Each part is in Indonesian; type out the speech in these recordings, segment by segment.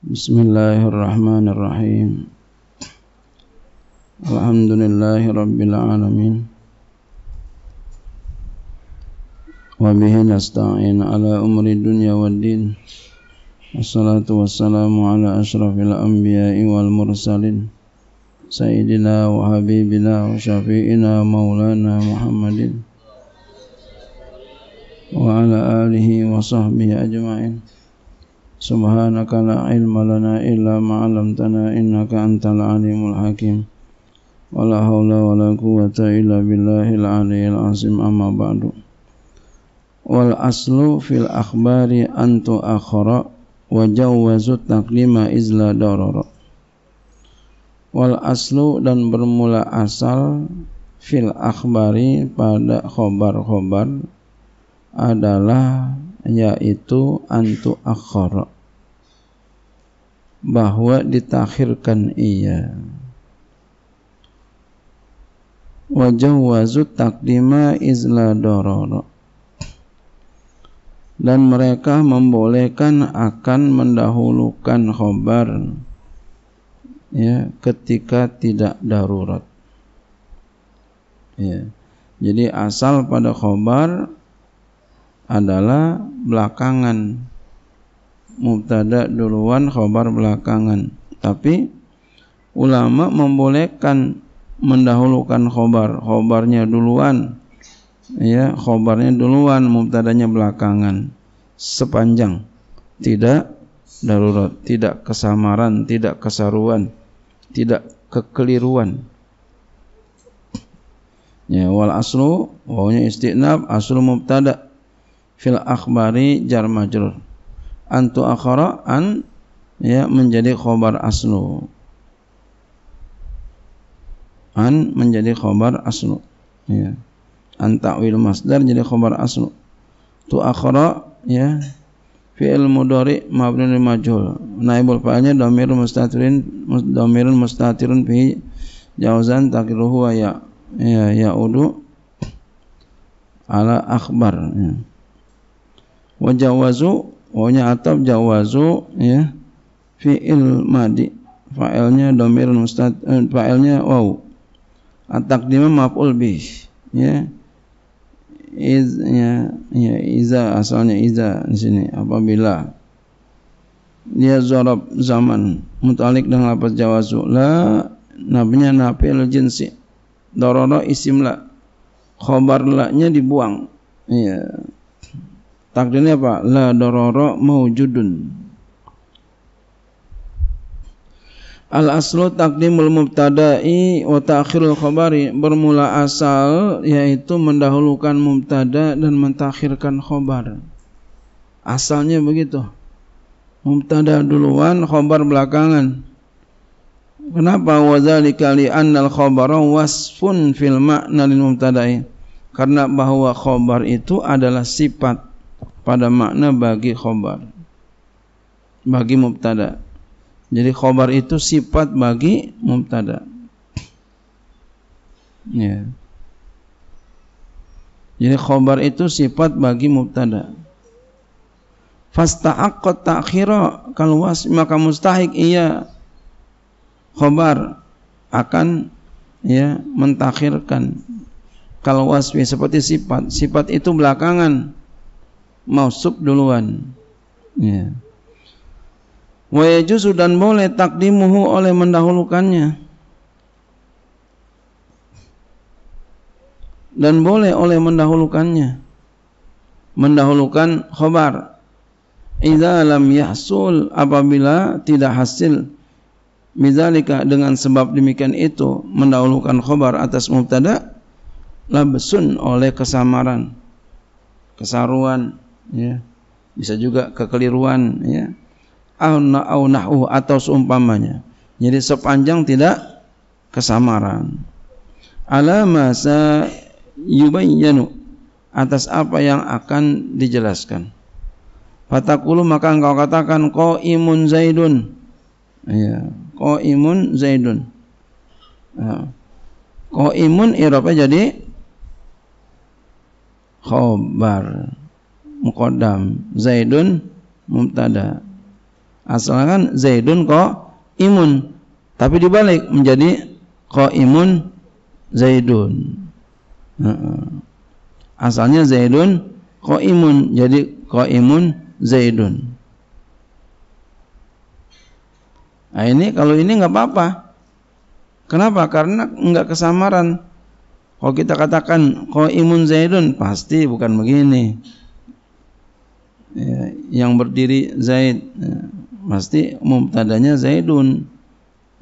بسم الله الرحمن الرحيم. الحمد لله رب العالمين. وبه نستعين على أمر الدنيا والدين. والصلاة والسلام على أشرف الأنبياء والمرسلين. سيدنا وحبيبنا وشفيئنا مولانا محمد. وعلى آله وصحبه أجمعين. سبحانك لا علم لنا إلا ما علمتنا إنك أنت العليم الحكيم ولا حول ولا قوة إلا بالله العلي العظيم أما بعد والأصل في الأخبار أن تؤخر وجوز التقديم إذ لا ضرر wal aslu dan bermula asal fil akhbari pada khobar-khobar adalah yaitu antu akhara bahwa ditakhirkan ia. Wajah wazut takdima izla dororo. Dan mereka membolehkan akan mendahulukan khobar ya ketika tidak darurat. Ya. Jadi asal pada khobar adalah belakangan mubtada duluan khobar belakangan. Tapi ulama membolehkan mendahulukan khobar. Khobarnya duluan. Ya khobarnya duluan mubtadanya belakangan. Sepanjang. Tidak darurat tidak kesamaran tidak kesaruan tidak kekeliruan. Ya wal aslu wawnya istinab aslu mubtada fil akhbari jar majrur antu akhara an ya menjadi khobar aslu. An menjadi khobar aslu ya. An ta'wil masdar jadi khobar aslu. Tu akhara ya fi'il mudhari mabni lil majhul. Naibul fa'ilnya dhamir mustatirin dhamirun mustatirun fi jawzan takruhu wa ya ya yaudu ala akhbar ya. Wa jawazu wawnya atap jawazu ya. Fi'il madi. Fa'ilnya domir mustad eh, fa'ilnya waw. At-taqdima maf'ul bih ya. Iz ya, ya iza asalnya iza di sini apabila dia zarab zaman mutalik dengan lafaz jawazu. La nabinya nafil jinsi. Darara isim la. Khabar la nya dibuang ya Takdirnya apa? La dororo maujudun. Al aslu takdimul mubtada'i wa ta'khirul khabari bermula asal yaitu mendahulukan mubtada dan mentakhirkan khabar. Asalnya begitu. Mubtada duluan, khabar belakangan. Kenapa wadzalika li annal khabara wasfun fil ma'na lil mubtada'i? Karena bahwa khabar itu adalah sifat pada makna bagi khobar. Bagi mubtada. Jadi khobar itu sifat bagi mubtada. Ya. Jadi khobar itu sifat bagi mubtada. Fasta'aqqat ta'khira. Kalau was maka mustahik ia khobar akan ya mentakhirkan. Kalau wasfi seperti sifat. Sifat itu belakangan mausub duluan. Ya. Wa dan boleh takdimuhu oleh mendahulukannya. Dan boleh oleh mendahulukannya. Mendahulukan khobar. Idza lam yahsul apabila tidak hasil Mizalika dengan sebab demikian itu mendahulukan khobar atas mubtada labsun oleh kesamaran kesaruan ya. Bisa juga kekeliruan ya. Au nahu atau seumpamanya. Jadi sepanjang tidak kesamaran. Ala masa yubayyanu. Atas apa yang akan dijelaskan. Fatakulu maka engkau katakan imun zaidun. Ya imun zaidun. Ya. imun irapa jadi khobar muqaddam Zaidun mubtada Asalnya kan Zaidun kok imun. Tapi dibalik menjadi kok imun Zaidun. Asalnya Zaidun kok imun jadi kok imun Zaidun. Nah ini kalau ini nggak apa-apa. Kenapa? Karena nggak kesamaran. Kalau kita katakan kok imun Zaidun pasti bukan begini. Ya, yang berdiri Zaid ya, pasti mubtadanya Zaidun.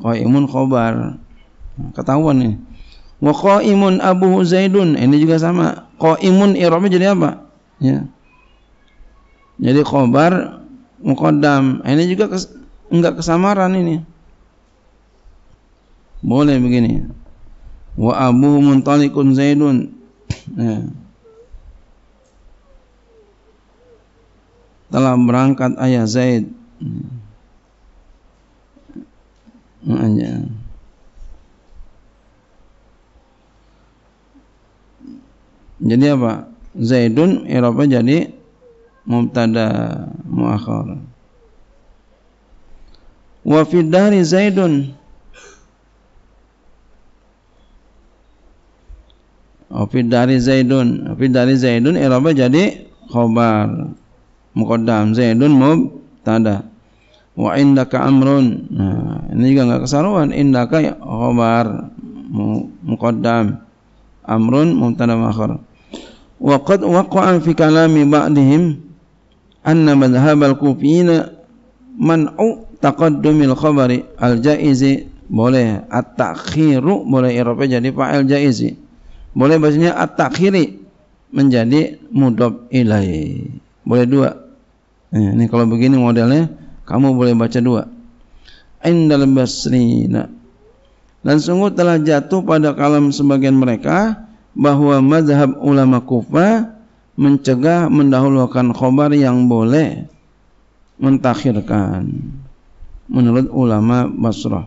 Kok imun khobar. Ketahuan nih. Wa qaimun Abu Zaidun. Ini juga sama. Qaimun i'rabnya jadi apa? Ya. Jadi khobar muqaddam. Ini juga kes, enggak kesamaran ini. Boleh begini. Wa abu muntalikun Zaidun. Ya. Telah berangkat ayah Zaid. Ya. Jadi apa? Zaidun Eropa jadi mubtada muakhar. Wa dari Zaidun Wa dari Zaidun, fi dari Zaidun Eropa jadi khobar muqaddam. Zaidun mubtada wa indaka amrun. Nah ini juga enggak kesaruan. Indaka ya khabar muqaddam. Amrun mubtada akhar. Wa qad waqa'a fi kalami ba'dihim anna madhhab al-kufiyina man'u taqaddumil khabari al-jaizi. Boleh. At-takhiru boleh i'rabnya jadi fa'il jaizi. Boleh bahasanya at-takhiri menjadi mudob ilai boleh dua nah, ini kalau begini modelnya kamu boleh baca dua indal basrina dan sungguh telah jatuh pada kalam sebagian mereka bahwa mazhab ulama Kufah mencegah mendahulukan khobar yang boleh mentakhirkan menurut ulama Basrah.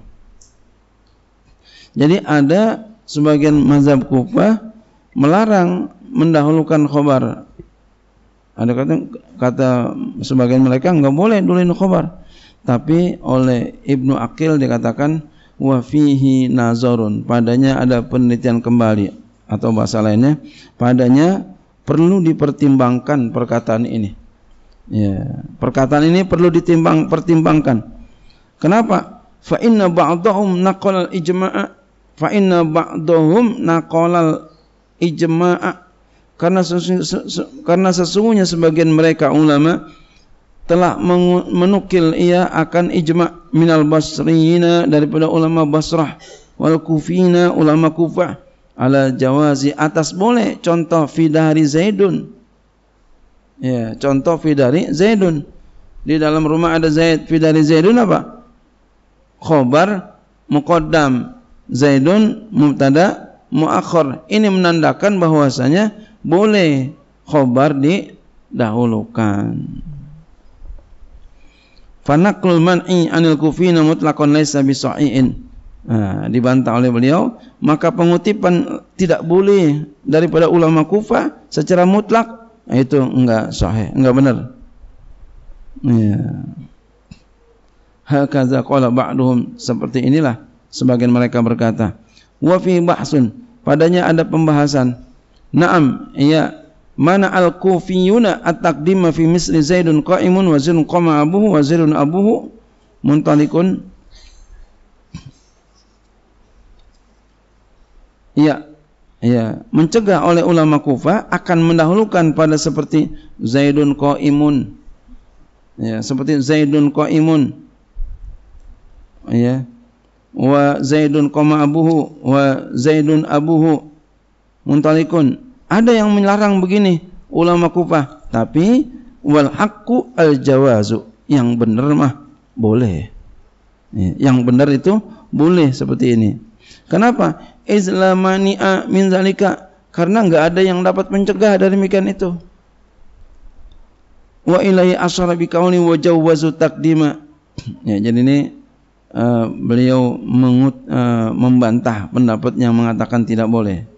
Jadi ada sebagian mazhab Kufah melarang mendahulukan khobar. Ada kata kata sebagian mereka enggak boleh duluin khobar. Tapi oleh Ibnu Akil dikatakan wa fihi nazarun. Padanya ada penelitian kembali atau bahasa lainnya padanya perlu dipertimbangkan perkataan ini. Ya, perkataan ini perlu ditimbang pertimbangkan. Kenapa? Fa inna ba'dahum naqala ijma'a fa inna ba'dahum naqala ijma'a karena karena sesungguhnya sebagian mereka ulama telah menukil ia akan ijma' minal basriyina daripada ulama Basrah wal kufina ulama Kufah ala jawazi atas boleh. Contoh fidari Zaidun. Ya contoh fidari Zaidun. Di dalam rumah ada Zaid fidari Zaidun apa? Khobar muqaddam Zaidun mubtada muakhir. Ini menandakan bahwasanya boleh khobar didahulukan fanaqul man'i anil kufina mutlaqan laysa bisahihin Nah, dibantah oleh beliau, maka pengutipan tidak boleh daripada ulama Kufah secara mutlak nah, itu enggak sahih, enggak benar. Ya. Qala ba'duhum seperti inilah sebagian mereka berkata. Wa fi bahsun, padanya ada pembahasan. Naam, ya mana al-kufiyuna at-taqdima fi misli Zaidun qa'imun wa Zaidun qama abuhu wa Zaidun abuhu? Muntalikun. Ya ya mencegah oleh ulama Kufah akan mendahulukan pada seperti Zaidun qaimun. Ya seperti Zaidun qaimun. Ya wa Zaidun qama abuhu wa Zaidun abuhu muntalikun. Ada yang melarang begini ulama Kufah tapi wal haqqu al jawazu. Yang benar mah boleh. Ya, yang benar itu boleh seperti ini. Kenapa? Izlamani'a min zalika. Karena enggak ada yang dapat mencegah dari demikian itu. Wa ilai asyara bi wa jawwazu taqdima. Ya jadi ini uh, beliau mengut, uh, membantah pendapat yang mengatakan tidak boleh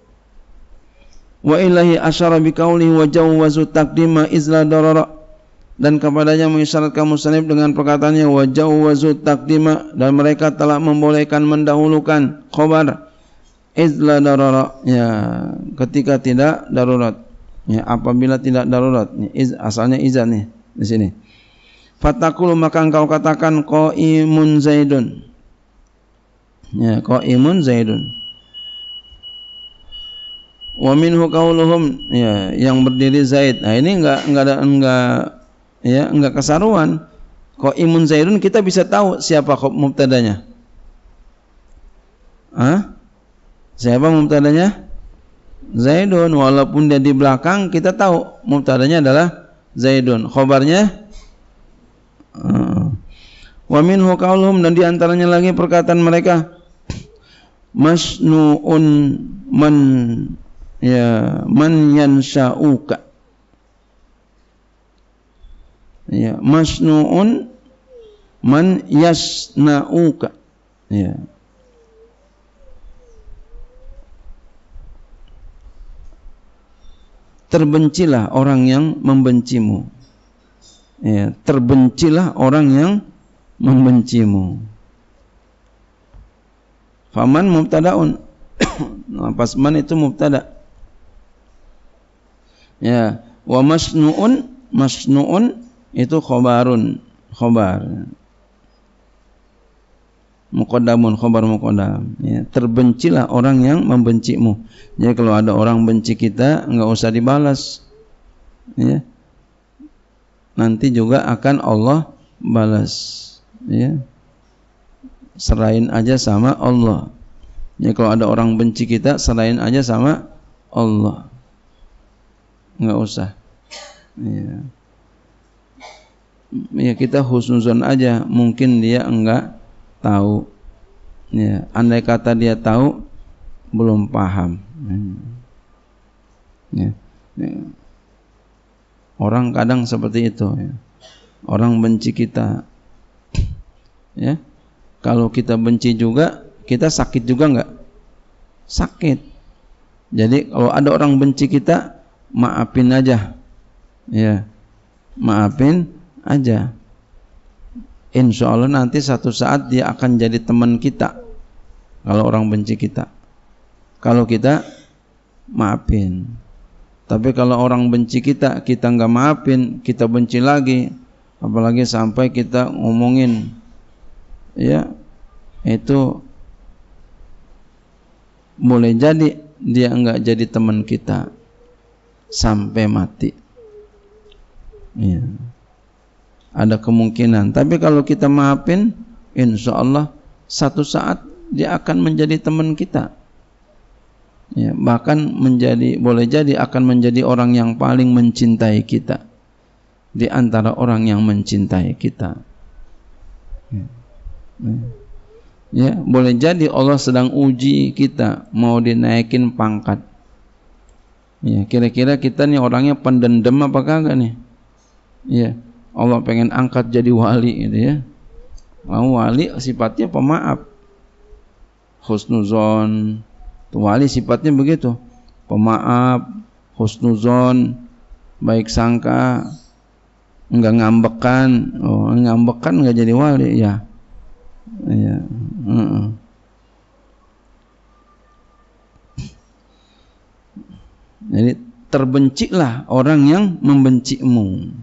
wa ilahi asyara bi wa jawwazu taqdima izla darara. Dan kepadanya mengisyaratkan musannif dengan perkataannya wajah wazut takdima dan mereka telah membolehkan mendahulukan khabar izla darara. Ya ketika tidak darurat. Ya apabila tidak darurat. Ya, iz, asalnya izan nih di sini. Fatakul maka engkau katakan qaimun zaidun. Ya qaimun zaidun wa minhu qauluhum ya yang berdiri zaid. Nah ini enggak enggak ada enggak ya enggak kesaruan. Kok imun zaidun kita bisa tahu siapa mubtadanya. Hah? siapa mubtadanya? Zaidun. Walaupun dia di belakang kita tahu mubtadanya adalah zaidun. Khobarnya? Wa minhu qauluhum dan di antaranya lagi perkataan mereka. Masnuun man ya man yansha'uka. Ya masnuun man yasnauka. Ya. Terbencilah orang yang membencimu. Ya terbencilah orang yang membencimu. Faman mubtadaun. Pas man itu mubtada ya. Wa masnuun masnuun itu khobarun khobar. Mukodamun khobar mukodam ya, terbencilah orang yang membencimu. Ya kalau ada orang benci kita enggak usah dibalas. Ya. Nanti juga akan Allah balas. Ya. Serahin aja sama Allah. Ya kalau ada orang benci kita serahin aja sama Allah enggak usah. Ya ya kita husnuzon aja. Mungkin dia enggak tahu. Ya andai kata dia tahu belum paham. Ya, ya. orang kadang seperti itu ya. orang benci kita. Ya. Kalau kita benci juga kita sakit juga enggak sakit. Jadi kalau ada orang benci kita maafin aja ya maafin aja. Insya Allah nanti satu saat dia akan jadi teman kita. Kalau orang benci kita. Kalau kita maafin. Tapi kalau orang benci kita, kita nggak maafin, kita benci lagi, apalagi sampai kita ngomongin, ya itu boleh jadi dia nggak jadi teman kita sampai mati. Ya ada kemungkinan. Tapi kalau kita maafin, insya Allah satu saat dia akan menjadi teman kita. Ya, bahkan menjadi boleh jadi akan menjadi orang yang paling mencintai kita di antara orang yang mencintai kita. Ya. ya, ya boleh jadi Allah sedang uji kita mau dinaikin pangkat. Ya, kira-kira kita nih orangnya pendendam apa kagak nih? Ya, Allah pengen angkat jadi wali gitu ya. Mau wali sifatnya pemaaf. Husnuzon. Wali sifatnya begitu. Pemaaf, husnuzon, baik sangka, enggak ngambekan. Oh, ngambekan enggak jadi wali ya. Ya. Uh -uh. Jadi terbencilah orang yang membencimu.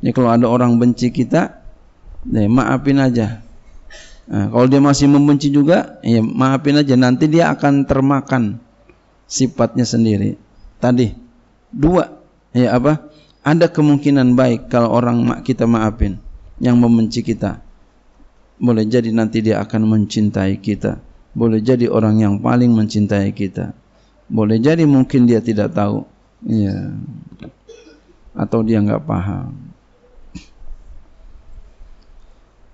Ya kalau ada orang benci kita, ya maafin aja. Nah, kalau dia masih membenci juga, ya maafin aja. Nanti dia akan termakan sifatnya sendiri. Tadi dua, ya apa? Ada kemungkinan baik kalau orang kita maafin yang membenci kita. Boleh jadi nanti dia akan mencintai kita. Boleh jadi orang yang paling mencintai kita. Boleh jadi mungkin dia tidak tahu, ya, atau dia nggak paham.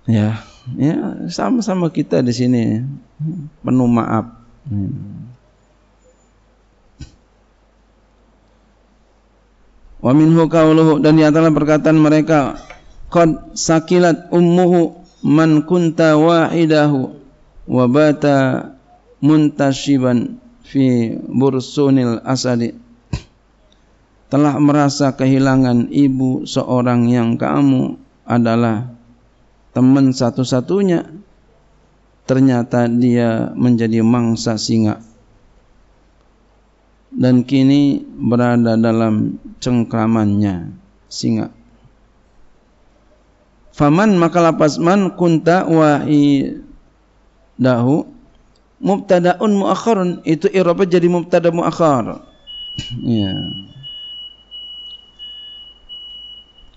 Ya, ya sama-sama kita di sini penuh maaf. Wa minhu qauluhu dan di antara perkataan mereka qad sakilat ummuhu man kunta wahidahu wa bata muntashiban fi bursunil asadi. Telah merasa kehilangan ibu seorang yang kamu adalah teman satu-satunya. Ternyata dia menjadi mangsa singa. Dan kini berada dalam cengkramannya singa. Faman maka lapas man kunta wahi dahu mubtadaun muakharun. Itu i'rabnya jadi mubtada muakhar. Ya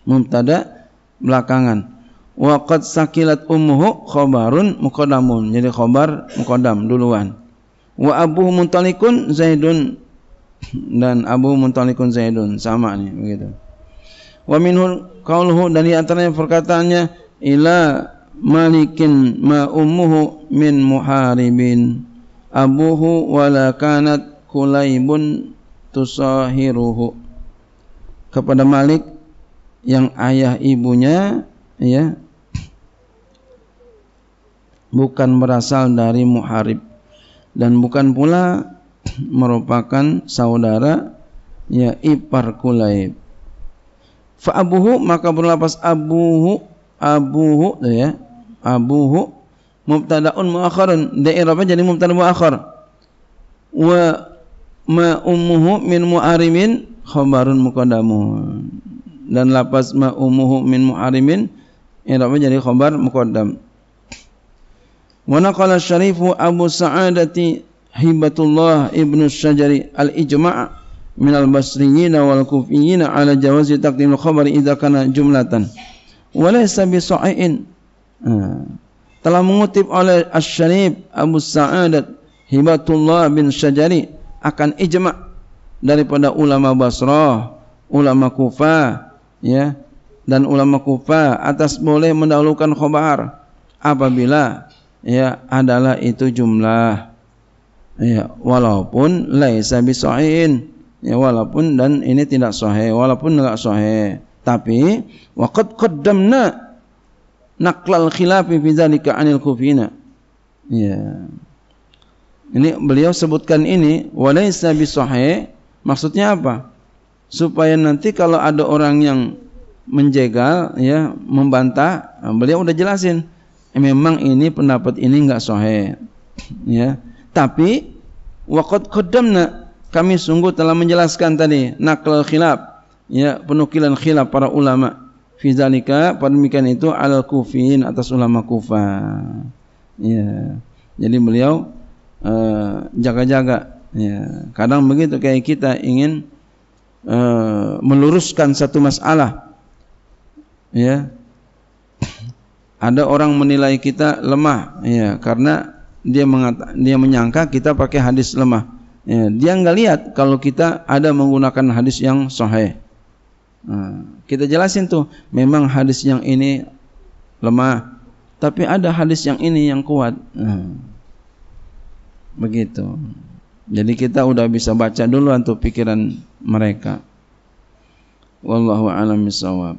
mubtada belakangan. Wa sakilat ummuhu khabarun muqaddamun. Jadi khabar muqaddam duluan. Wa abuhu muntalikun zaidun. Dan abu muntalikun zaidun. Sama nih begitu. Wa minhu qauluhu dan di antaranya perkataannya ila malikin ma ummuhu min muharibin. Abuhu wala kanat kulaibun tusahiruhu. Kepada Malik yang ayah ibunya ya bukan berasal dari muharib. Dan bukan pula merupakan saudara ya ipar kulaib. Fa abuhu maka berlapas abuhu abuhu ya abuhu mubtadaun muakharun daerahnya jadi mubtada muakhar? Wa ma ummuhu min muarimin khabarun muqaddamun. Dan lapas ma ummuhu min muarimin i'rabnya jadi khabar muqaddam. Wa naqala syarifu abu sa'adati hibatullah ibnu syajari al-ijma' min al-basriyin wal kufiyin ala jawazi taqdim al-khabar idza kana jumlatan. Wa laysa bi sahihin telah mengutip oleh Asy-Syarif Abu Sa'adat Hibatullah bin Syajari akan ijma' daripada ulama Basrah, ulama Kufah, ya, dan ulama Kufah atas boleh mendahulukan khabar apabila ya adalah itu jumlah ya walaupun laisa bisahihin ya walaupun dan ini tidak sahih walaupun tidak sahih. Tapi waqad qaddamna naqlal khilafi fi dzalika 'anil kufina. Ya. Ini beliau sebutkan ini walaysa bisahih maksudnya apa? Supaya nanti kalau ada orang yang menjegal ya, membantah, nah, beliau udah jelasin memang ini pendapat ini enggak sahih. Ya. Tapi waqad qaddamna kami sungguh telah menjelaskan tadi naqlal khilaf ya penukilan khilaf para ulama fi zalika pada demikian itu al kufin atas ulama Kufah. Ya. Jadi beliau uh, jaga-jaga ya. Kadang begitu kayak kita ingin uh, meluruskan satu masalah. Ya. Ada orang menilai kita lemah ya karena dia mengata, dia menyangka kita pakai hadis lemah. Ya, dia enggak lihat kalau kita ada menggunakan hadis yang sahih. Nah, kita jelasin tuh, memang hadis yang ini lemah, tapi ada hadis yang ini yang kuat. Nah, begitu. Jadi kita udah bisa baca dulu untuk pikiran mereka. Wallahu a'lam bishawab.